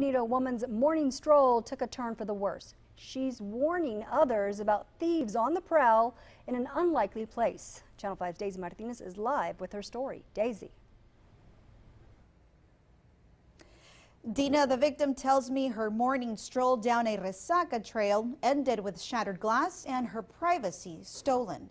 Benito woman's morning stroll took a turn for the worse. She's warning others about thieves on the prowl in an unlikely place. Channel 5's Daisy Martinez is live with her story. Daisy. Dina, the victim, tells me her morning stroll down a Resaca trail ended with shattered glass and her privacy stolen.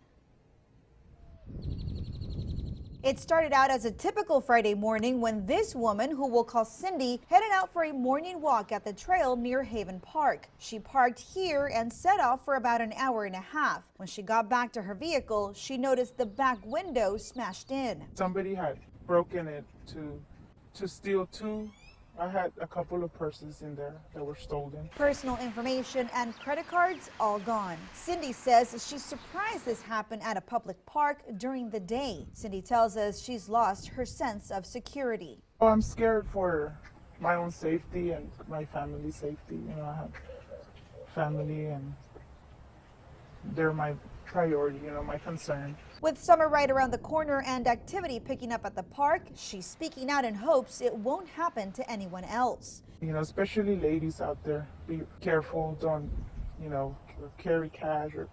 It started out as a typical Friday morning when this woman, who we'll call Cindy, headed out for a morning walk at the trail near Haven Park. She parked here and set off for about an hour and a half. When she got back to her vehicle, she noticed the back window smashed in. Somebody had broken it to to steal two I had a couple of purses in there that were stolen. Personal information and credit cards all gone. Cindy says she's surprised this happened at a public park during the day. Cindy tells us she's lost her sense of security. Oh, I'm scared for my own safety and my family's safety. You know, I have family and they're my priority, you know, my concern. With summer right around the corner and activity picking up at the park, she's speaking out in hopes it won't happen to anyone else. You know, especially ladies out there, be careful, don't, you know, carry cash or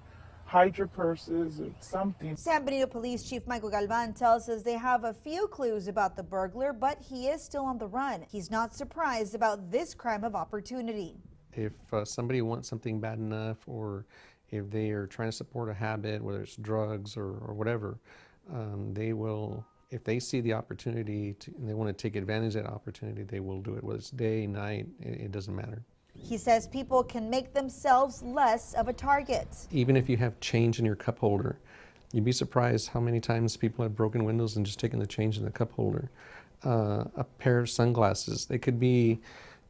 hide your purses or something. San Benito Police Chief Michael Galvan tells us they have a few clues about the burglar, but he is still on the run. He's not surprised about this crime of opportunity. If uh, somebody wants something bad enough or if they are trying to support a habit, whether it's drugs or, or whatever, um, they will, if they see the opportunity to, and they want to take advantage of that opportunity, they will do it. Whether it's day, night, it, it doesn't matter. He says people can make themselves less of a target. Even if you have change in your cup holder, you'd be surprised how many times people have broken windows and just taken the change in the cup holder. Uh, a pair of sunglasses, they could be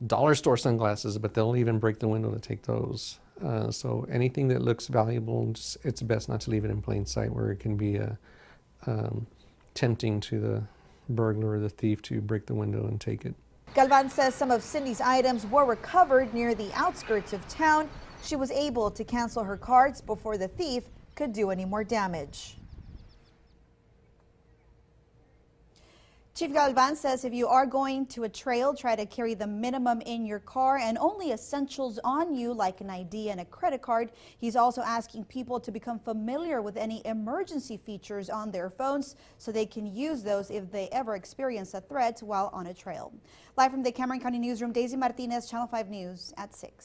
dollar store sunglasses, but they'll even break the window to take those. Uh, so anything that looks valuable, it's best not to leave it in plain sight where it can be uh, um, tempting to the burglar or the thief to break the window and take it. Galvan says some of Cindy's items were recovered near the outskirts of town. She was able to cancel her cards before the thief could do any more damage. Chief Galvan says if you are going to a trail, try to carry the minimum in your car and only essentials on you like an ID and a credit card. He's also asking people to become familiar with any emergency features on their phones so they can use those if they ever experience a threat while on a trail. Live from the Cameron County Newsroom, Daisy Martinez, Channel 5 News at 6.